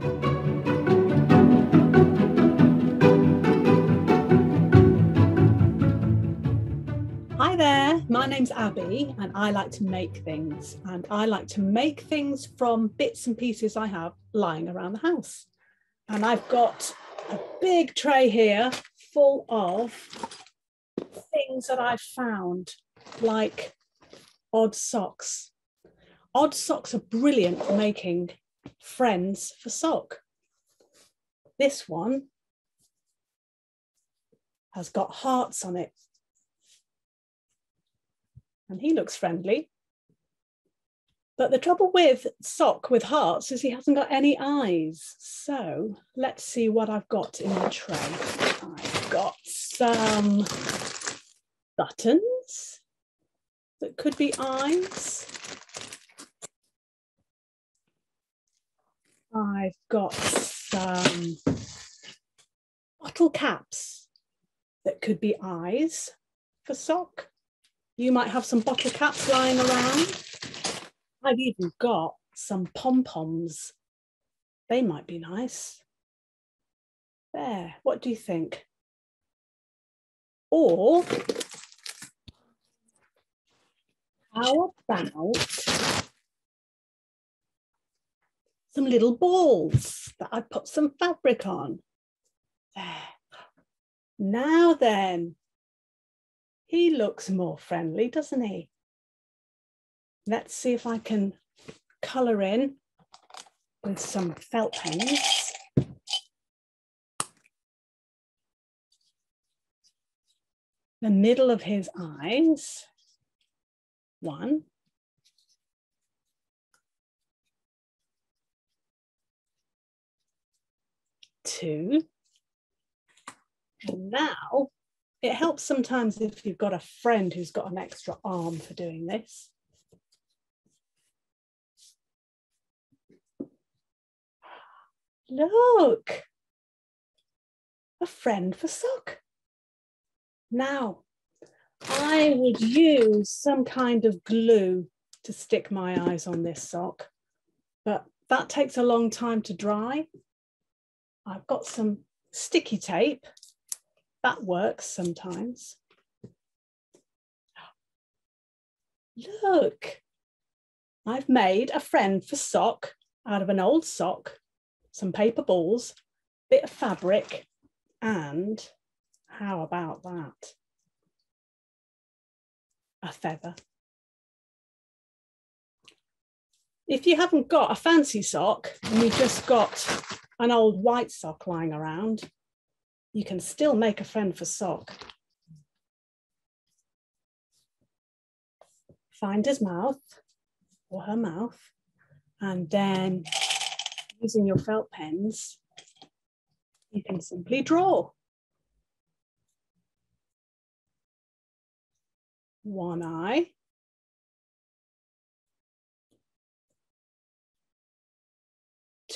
Hi there, my name's Abi, and I like to make things. And I like to make things from bits and pieces I have lying around the house. And I've got a big tray here full of things that I've found, like odd socks. Odd socks are brilliant for making friends for sock. This one has got hearts on it and he looks friendly. But the trouble with sock with hearts is he hasn't got any eyes. So let's see what I've got in the tray. I've got some buttons that could be eyes. I've got some bottle caps that could be eyes for sock. You might have some bottle caps lying around. I've even got some pom-poms. They might be nice. There, what do you think? Or how about some little balls that I put some fabric on? There. Now then, he looks more friendly, doesn't he? Let's see if I can colour in with some felt pens. The middle of his eyes, one. Two. And now it helps sometimes if you've got a friend who's got an extra arm for doing this. Look, a friend for sock. Now, I would use some kind of glue to stick my eyes on this sock, but that takes a long time to dry. I've got some sticky tape that works sometimes. Look, I've made a friend for sock out of an old sock, some paper balls, bit of fabric, and how about that? A feather. If you haven't got a fancy sock and you've just got an old white sock lying around, you can still make a friend for sock. Find his mouth or her mouth, and then using your felt pens, you can simply draw. One eye.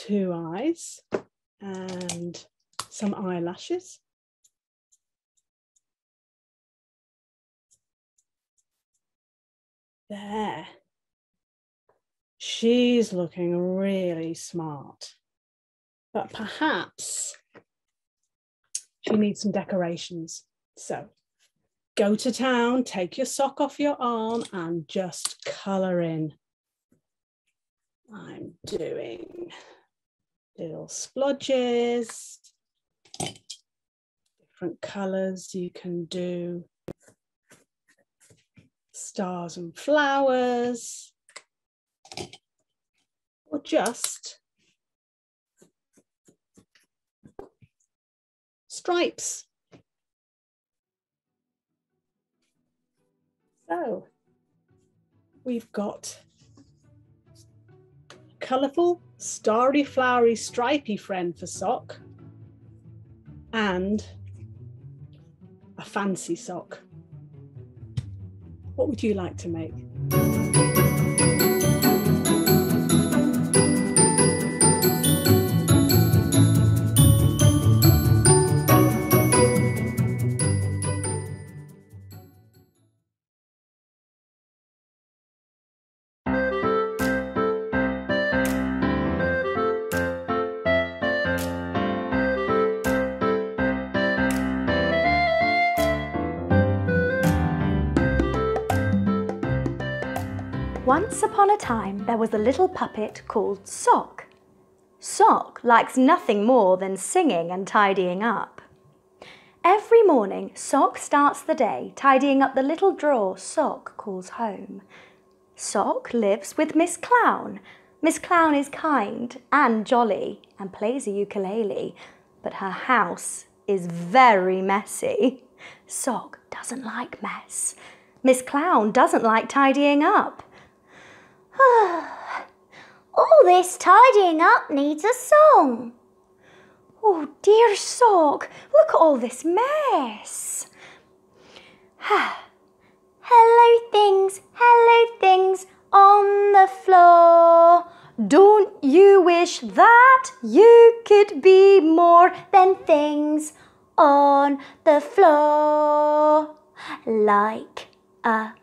Two eyes and some eyelashes. There. She's looking really smart, but perhaps she needs some decorations. So go to town, take your sock off your arm and just color in. I'm doing little splodges different colors. You can do stars and flowers, or just stripes. So we've got colourful, starry, flowery, stripy friend for sock and a fancy sock. What would you like to make? Once upon a time, there was a little puppet called Sock. Sock likes nothing more than singing and tidying up. Every morning, Sock starts the day tidying up the little drawer Sock calls home. Sock lives with Miss Clown. Miss Clown is kind and jolly and plays a ukulele, but her house is very messy. Sock doesn't like mess. Miss Clown doesn't like tidying up. All this tidying up needs a song. Oh dear Sock, look at all this mess. hello things, hello things on the floor. Don't you wish that you could be more than things on the floor? Like a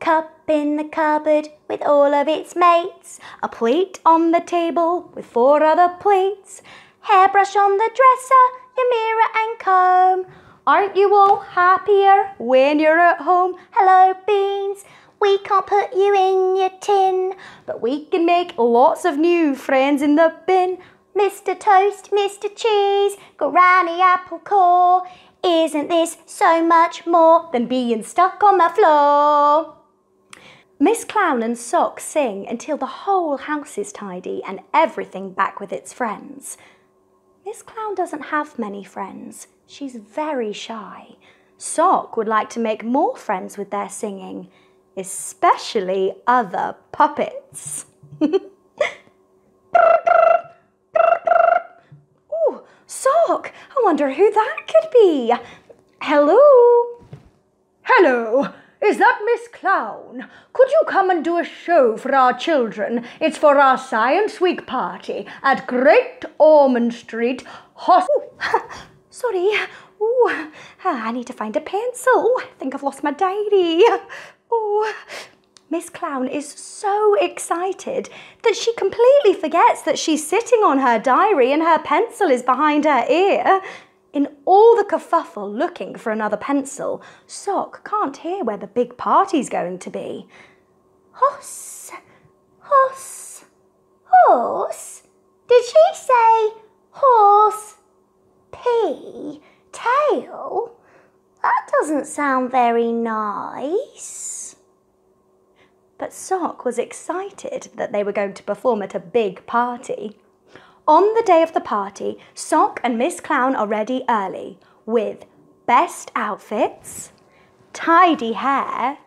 cup in the cupboard with all of its mates, a plate on the table with four other plates, hairbrush on the dresser, a mirror and comb. Aren't you all happier when you're at home? Hello, beans. We can't put you in your tin, but we can make lots of new friends in the bin. Mr. Toast, Mr. Cheese, Granny Apple Core. Isn't this so much more than being stuck on the floor? Miss Clown and Sock sing until the whole house is tidy and everything back with its friends. Miss Clown doesn't have many friends. She's very shy. Sock would like to make more friends with their singing, especially other puppets. oh, Sock! I wonder who that could be. Hello? Hello, is that Miss Clown? Could you come and do a show for our children? It's for our Science Week party at Great Ormond Street Hospital. Sorry. Ooh, I need to find a pencil. I think I've lost my diary. Oh, Miss Clown is so excited that she completely forgets that she's sitting on her diary and her pencil is behind her ear. In all the kerfuffle looking for another pencil, Sock can't hear where the big party's going to be. Hoss, hoss, horse? Did she say horse, pea, tail? That doesn't sound very nice. But Sock was excited that they were going to perform at a big party. On the day of the party, Sock and Miss Clown are ready early with best outfits, tidy hair,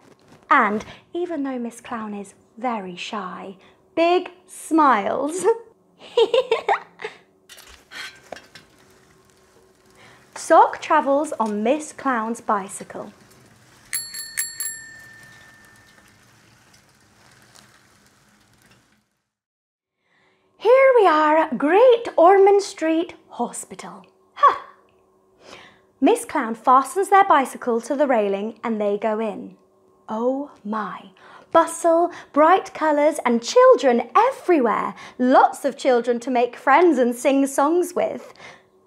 and even though Miss Clown is very shy, big smiles. Sock travels on Miss Clown's bicycle. We are Great Ormond Street Hospital. Ha! Miss Clown fastens their bicycle to the railing and they go in. Oh my! Bustle, bright colours, and children everywhere. Lots of children to make friends and sing songs with.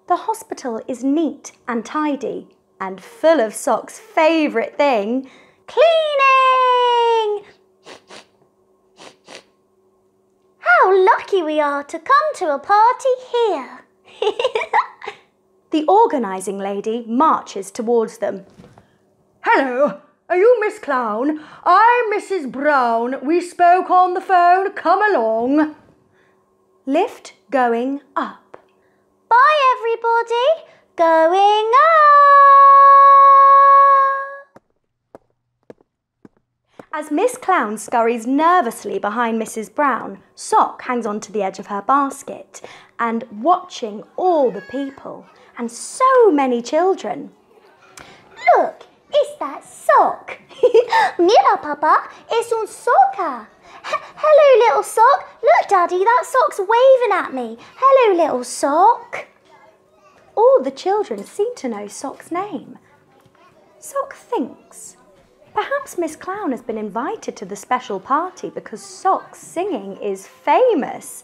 The hospital is neat and tidy and full of Sock's favourite thing cleaning! How lucky we are to come to a party here. the organising lady marches towards them. Hello, are you Miss Clown? I'm Mrs. Brown. We spoke on the phone. Come along. Lift going up. Bye, everybody. Going up. As Miss Clown scurries nervously behind Mrs. Brown, Sock hangs on to the edge of her basket and watching all the people and so many children. Look, it's that sock. Mira, Papa, it's un soca. Hello, little sock. Look, Daddy, that sock's waving at me. Hello, little sock. All the children seem to know Sock's name. Sock thinks Perhaps Miss Clown has been invited to the special party because Sock's singing is famous.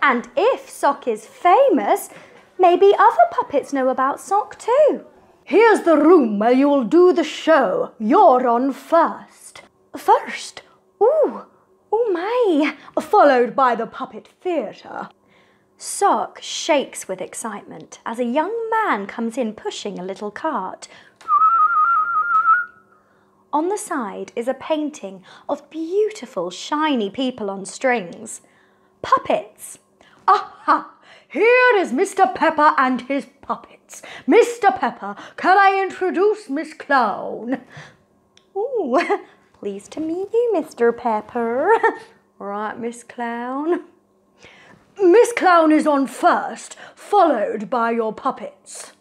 And if Sock is famous, maybe other puppets know about Sock too. Here's the room where you'll do the show. You're on first. First? Ooh, Oh my! followed by the puppet theatre. Sock shakes with excitement as a young man comes in pushing a little cart. On the side is a painting of beautiful, shiny people on strings. Puppets. Aha! Here is Mr. Pepper and his puppets. Mr. Pepper, can I introduce Miss Clown? Ooh, pleased to meet you, Mr. Pepper. right, Miss Clown. Miss Clown is on first, followed by your puppets.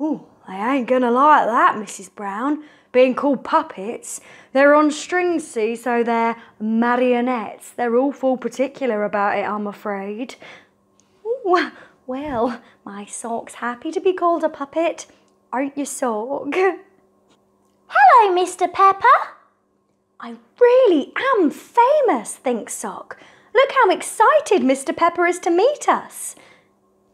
Ooh, I ain't gonna like that, Mrs. Brown being called puppets. They're on strings, see, so they're marionettes. They're awful particular about it, I'm afraid. Ooh, well, my sock's happy to be called a puppet. Aren't you, Sock? Hello, Mr. Pepper. I really am famous, thinks Sock. Look how excited Mr. Pepper is to meet us.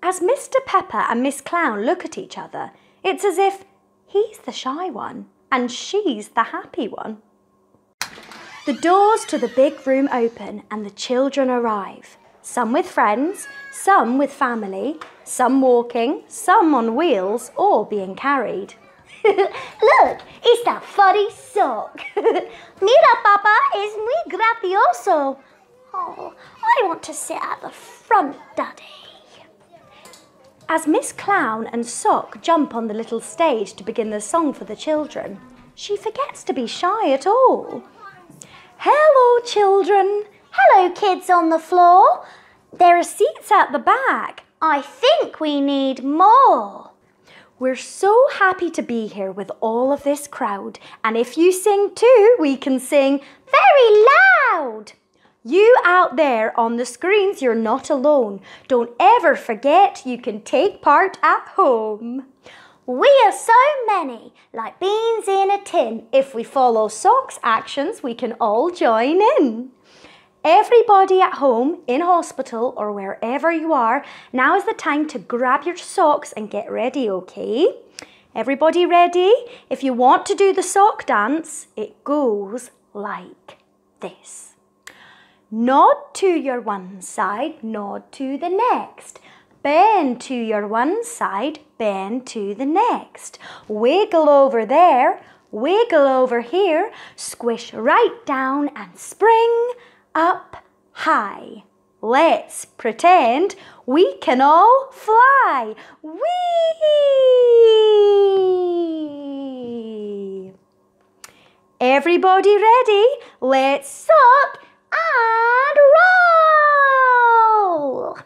As Mr. Pepper and Miss Clown look at each other, it's as if he's the shy one and she's the happy one. The doors to the big room open and the children arrive. Some with friends, some with family, some walking, some on wheels or being carried. Look, it's that funny sock. Mira, Papa, es muy gracioso. Oh, I want to sit at the front, Daddy. As Miss Clown and Sock jump on the little stage to begin the song for the children, she forgets to be shy at all. Hello, children. Hello, kids on the floor. There are seats at the back. I think we need more. We're so happy to be here with all of this crowd, and if you sing too, we can sing very loud. You out there on the screens, you're not alone. Don't ever forget you can take part at home. We are so many, like beans in a tin. If we follow Sock's actions, we can all join in. Everybody at home, in hospital, or wherever you are, now is the time to grab your socks and get ready, okay? Everybody ready? If you want to do the sock dance, it goes like this. Nod to your one side, nod to the next. Bend to your one side, bend to the next. Wiggle over there, wiggle over here, squish right down and spring up high. Let's pretend we can all fly. Whee! Everybody ready? Let's sock and roll.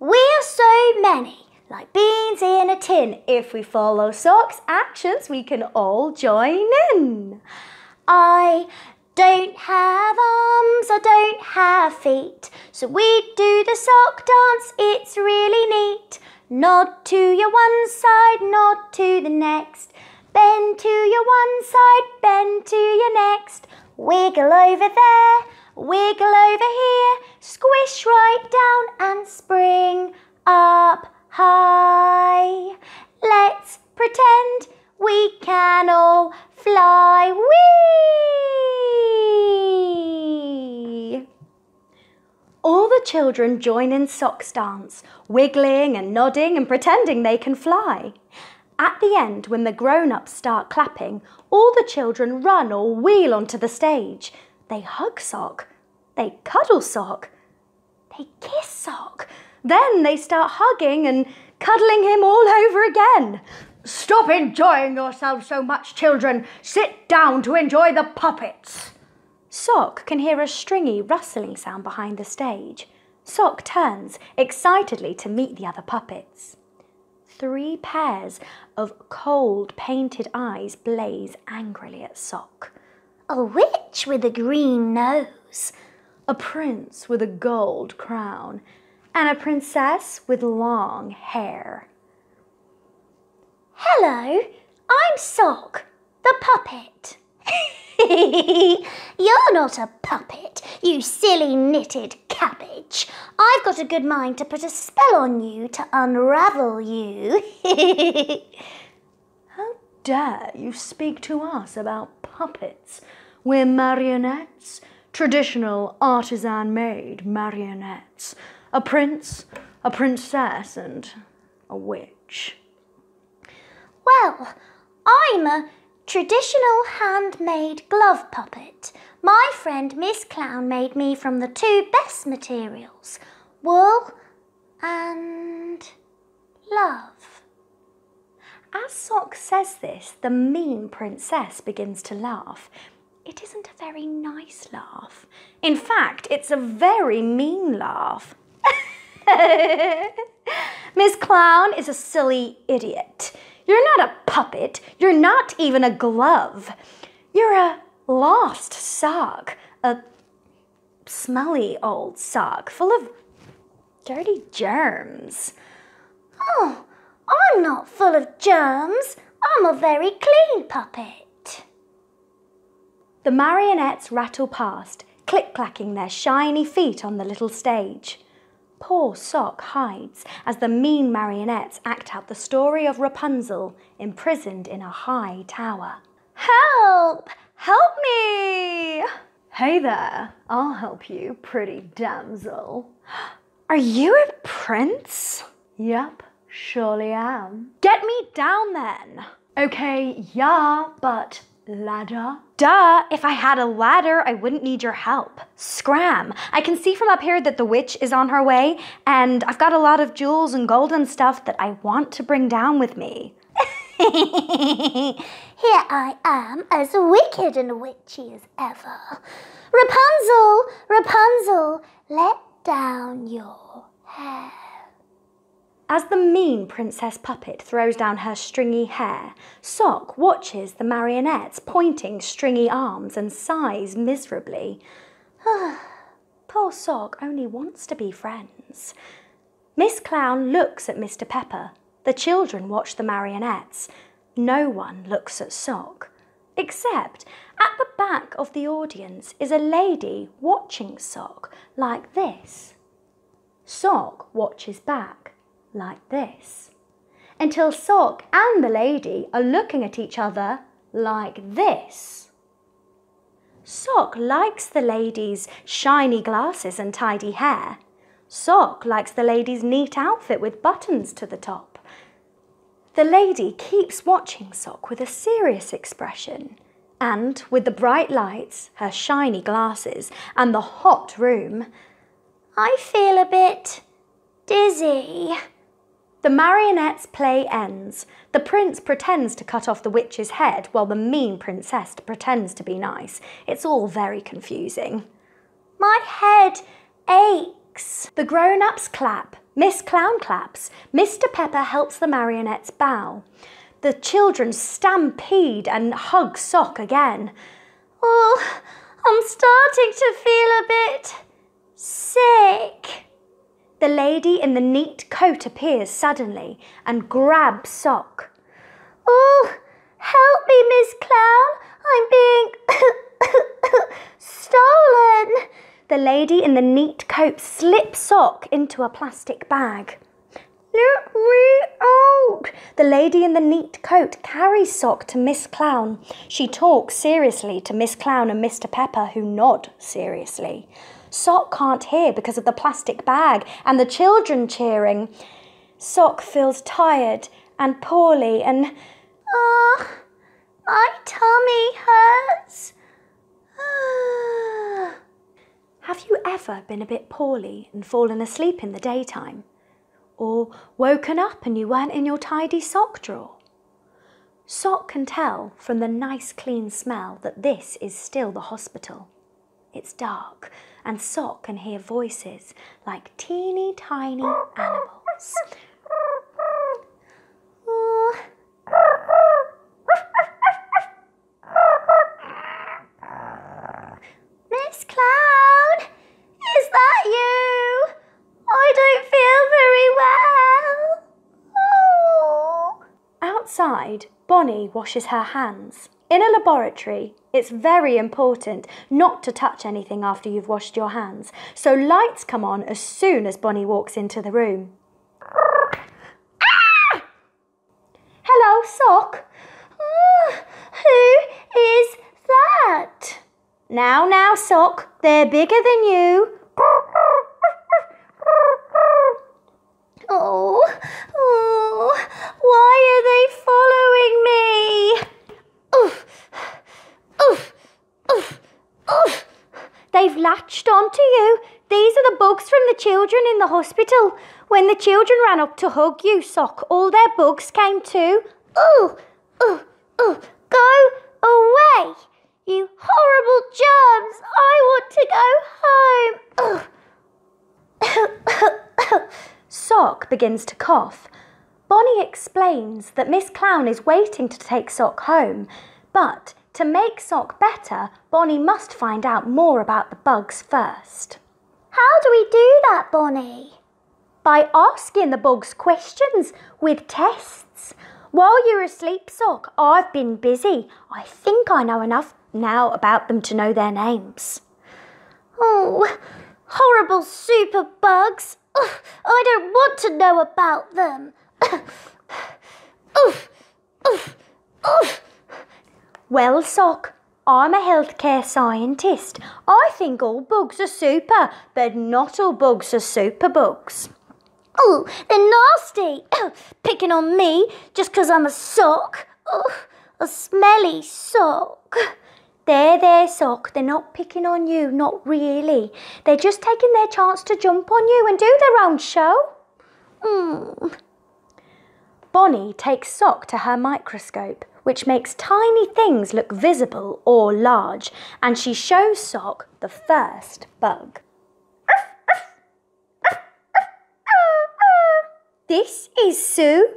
We're so many, like beans in a tin. If we follow Sock's actions, we can all join in. I don't have arms, I don't have feet, so we do the sock dance, it's really neat. Nod to your one side, nod to the next. Bend to your one side, bend to your next. Wiggle over there, wiggle over here, squish right down and spring up high. Let's pretend we can all fly. All the children join in socks dance, wiggling and nodding and pretending they can fly. At the end, when the grown-ups start clapping, all the children run or wheel onto the stage. They hug Sock. They cuddle Sock. They kiss Sock. Then they start hugging and cuddling him all over again. Stop enjoying yourselves so much, children. Sit down to enjoy the puppets. Sock can hear a stringy rustling sound behind the stage. Sock turns excitedly to meet the other puppets three pairs of cold painted eyes blaze angrily at Sock. A witch with a green nose. A prince with a gold crown. And a princess with long hair. Hello, I'm Sock, the puppet. You're not a puppet, you silly knitted cabbage. I've got a good mind to put a spell on you to unravel you. How dare you speak to us about puppets? We're marionettes, traditional artisan made marionettes. A prince, a princess, and a witch. Well, I'm a traditional handmade glove puppet. My friend Miss Clown made me from the two best materials wool and love. As Sock says this, the mean princess begins to laugh. It isn't a very nice laugh. In fact, it's a very mean laugh. Miss Clown is a silly idiot. You're not a puppet. You're not even a glove. You're a lost sock, a smelly old sock full of dirty germs. Oh, I'm not full of germs. I'm a very clean puppet. The marionettes rattle past, click clacking their shiny feet on the little stage. Poor Sock hides as the mean marionettes act out the story of Rapunzel imprisoned in a high tower. Help! Help me! Hey there, I'll help you, pretty damsel. Are you a prince? Yep, surely am. Get me down then. Okay, yeah, but ladder? Duh, if I had a ladder, I wouldn't need your help. Scram, I can see from up here that the witch is on her way, and I've got a lot of jewels and golden stuff that I want to bring down with me. Here I am, as wicked and witchy as ever. Rapunzel, Rapunzel, let down your hair. As the mean princess puppet throws down her stringy hair, Sock watches the marionettes pointing stringy arms and sighs miserably. Poor Sock only wants to be friends. Miss Clown looks at Mr. Pepper. The children watch the marionettes. No one looks at Sock. Except at the back of the audience is a lady watching Sock like this. Sock watches back like this. Until Sock and the lady are looking at each other like this. Sock likes the lady's shiny glasses and tidy hair. Sock likes the lady's neat outfit with buttons to the top. The lady keeps watching Sock with a serious expression. And with the bright lights, her shiny glasses, and the hot room, I feel a bit dizzy. the marionette's play ends. The prince pretends to cut off the witch's head while the mean princess pretends to be nice. It's all very confusing. My head aches. The grown ups clap. Miss Clown claps. Mr. Pepper helps the marionettes bow. The children stampede and hug Sock again. Oh, I'm starting to feel a bit sick. The lady in the neat coat appears suddenly and grabs Sock. Oh, help me, Miss Clown. I'm being stolen. The lady in the neat coat slips Sock into a plastic bag. Let me out! The lady in the neat coat carries Sock to Miss Clown. She talks seriously to Miss Clown and Mr. Pepper, who nod seriously. Sock can't hear because of the plastic bag and the children cheering. Sock feels tired and poorly and. Ah, my tummy hurts. Have you ever been a bit poorly and fallen asleep in the daytime? Or woken up and you weren't in your tidy sock drawer? Sock can tell from the nice clean smell that this is still the hospital. It's dark and Sock can hear voices like teeny tiny animals. Miss Clown, is that you? I don't feel very well. Oh. Outside, Bonnie washes her hands. In a laboratory, it's very important not to touch anything after you've washed your hands, so lights come on as soon as Bonnie walks into the room. Ah! Hello, Sock. Ah, who is that? Now, now, Sock, they're bigger than you. Oh, oh, why are they following me? Oof, oof, oof, oof. They've latched onto you. These are the bugs from the children in the hospital. When the children ran up to hug you, Sock, all their bugs came too. Ooh, ooh, ooh. Go away, you horrible germs. I want to go home. Sock begins to cough. Bonnie explains that Miss Clown is waiting to take Sock home, but to make Sock better, Bonnie must find out more about the bugs first. How do we do that, Bonnie? By asking the bugs questions with tests. While you're asleep, Sock, I've been busy. I think I know enough now about them to know their names. Oh, horrible super bugs. Ugh, I don't want to know about them. Well, Sock, I'm a healthcare scientist. I think all bugs are super, but not all bugs are super bugs. Oh, they're nasty. Picking on me just 'cause I'm a sock. Oh, a smelly sock. There, there, Sock. They're not picking on you, not really. They're just taking their chance to jump on you and do their own show. Mm. Bonnie takes Sock to her microscope, which makes tiny things look visible or large, and she shows Sock the first bug. This is Sue.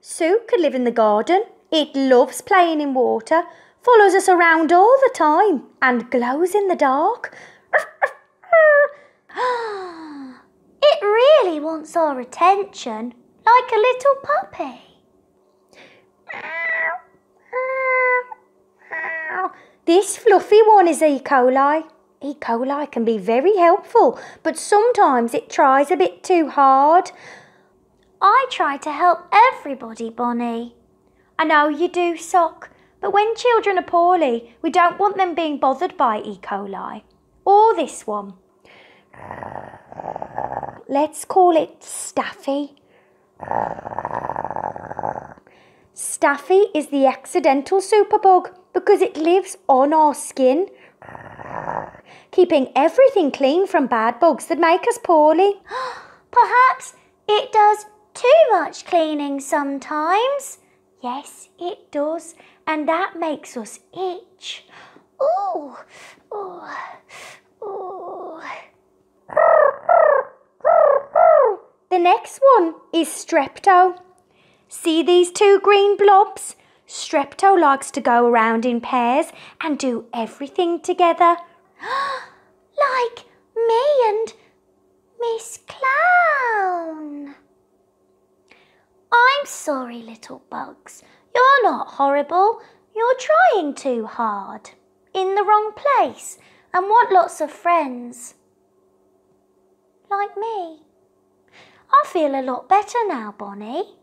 Sue could live in the garden. It loves playing in water, follows us around all the time, and glows in the dark. It really wants our attention, like a little puppy. This fluffy one is E. coli. E. coli can be very helpful, but sometimes it tries a bit too hard. I try to help everybody, Bonnie. I know you do, Sock, but when children are poorly, we don't want them being bothered by E. coli. Or this one. Let's call it Staffy. Staffy is the accidental superbug because it lives on our skin, keeping everything clean from bad bugs that make us poorly. Perhaps it does too much cleaning sometimes. Yes, it does, and that makes us itch. Ooh, ooh, ooh. The next one is Strepto. See these two green blobs? Strepto likes to go around in pairs and do everything together. Like me and Miss Clown. I'm sorry, little bugs. You're not horrible. You're trying too hard. In the wrong place and want lots of friends. Like me. I feel a lot better now, Bonnie.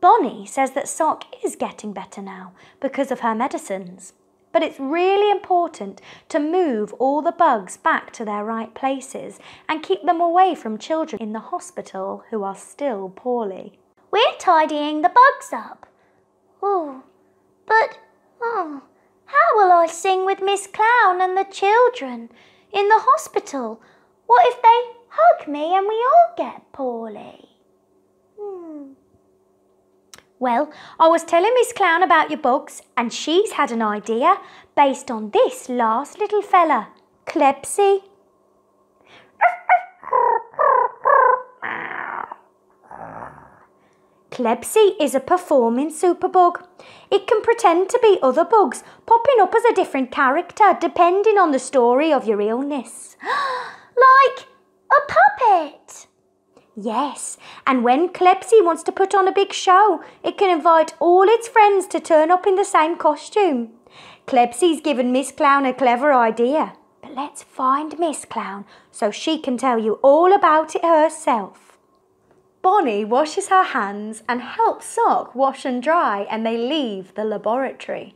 Bonnie says that Sock is getting better now because of her medicines. But it's really important to move all the bugs back to their right places and keep them away from children in the hospital who are still poorly. We're tidying the bugs up. Oh, but oh, how will I sing with Miss Clown and the children in the hospital? What if they hug me and we all get poorly? Hmm. Well, I was telling Miss Clown about your bugs, and she's had an idea based on this last little fella, Klebsy. Klebsy is a performing superbug. It can pretend to be other bugs, popping up as a different character depending on the story of your illness. Like a puppet. Yes, and when Klebsy wants to put on a big show, it can invite all its friends to turn up in the same costume. Klebsy's given Miss Clown a clever idea. But let's find Miss Clown so she can tell you all about it herself. Bonnie washes her hands and helps Sock wash and dry, and they leave the laboratory.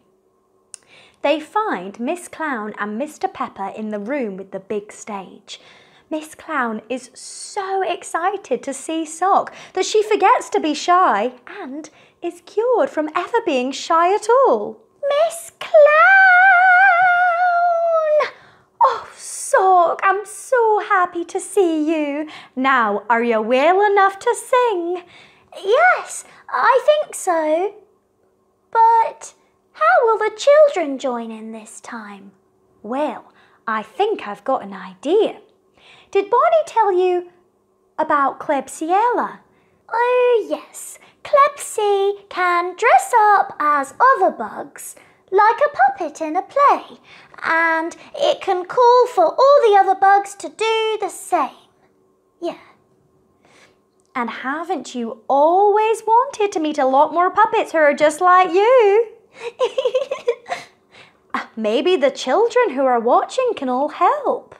they find Miss Clown and Mr. Pepper in the room with the big stage. Miss Clown is so excited to see Sock that she forgets to be shy and is cured from ever being shy at all. Miss Clown! Oh, Sock, I'm so happy to see you. Now, are you well enough to sing? Yes, I think so. But how will the children join in this time? Well, I think I've got an idea. Did Bonnie tell you about Klebsiella? Oh, yes. Klebsy can dress up as other bugs, like a puppet in a play, and it can call for all the other bugs to do the same. Yeah. And haven't you always wanted to meet a lot more puppets who are just like you? Maybe the children who are watching can all help.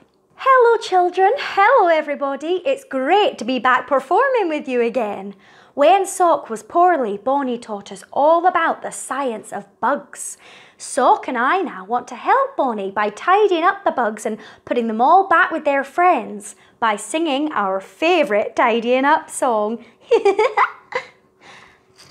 Hello, children. Hello, everybody. It's great to be back performing with you again. When Sock was poorly, Bonnie taught us all about the science of bugs. Sock and I now want to help Bonnie by tidying up the bugs and putting them all back with their friends by singing our favourite tidying up song.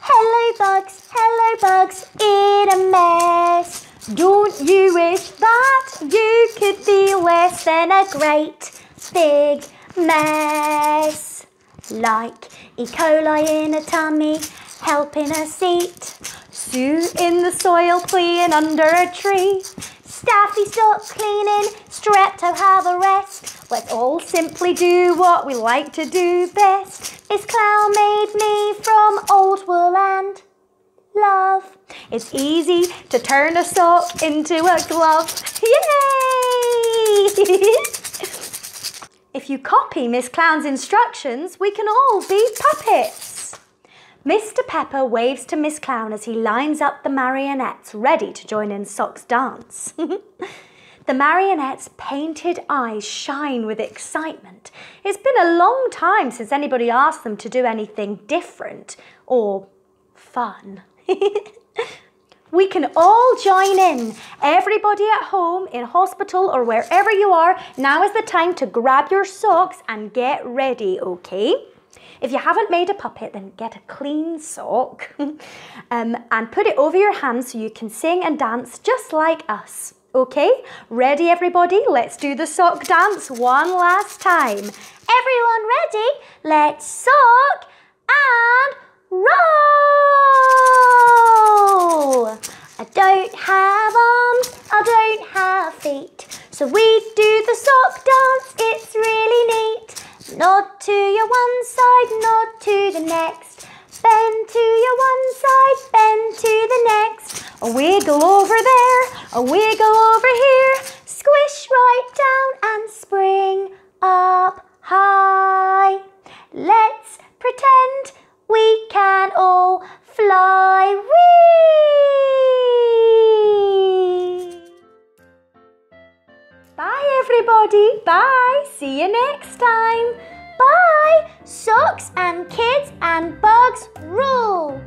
hello, bugs. Hello, bugs. In a mess. Don't you wish that you could be less than a great big mess? Like E. coli in a tummy, helping a seat, Sue in the soil, playing under a tree. Staffy stop cleaning, Strepto have a rest. Let's all simply do what we like to do best. Is clown made me from old wool and love? It's easy to turn a sock into a glove. Yay! if you copy Miss Clown's instructions, we can all be puppets. Mr. Pepper waves to Miss Clown as he lines up the marionettes ready to join in Sock's dance. the marionette's painted eyes shine with excitement. It's been a long time since anybody asked them to do anything different or fun. we can all join in. Everybody at home, in hospital, or wherever you are, now is the time to grab your socks and get ready, okay? If you haven't made a puppet, then get a clean sock um, and put it over your hands so you can sing and dance just like us. Okay, ready everybody? Let's do the sock dance one last time. Everyone ready? Let's sock and roll! I don't have arms, I don't have feet, so we do the sock dance, it's really neat. Nod to your one side, nod to the next. Bend to your one side, bend to the next. A wiggle over there, a wiggle over here. Squish right down and spring up high. Let's pretend we can all fly. Whee! Bye, everybody. Bye. See you next time. Bye. Socks and kids and bugs rule.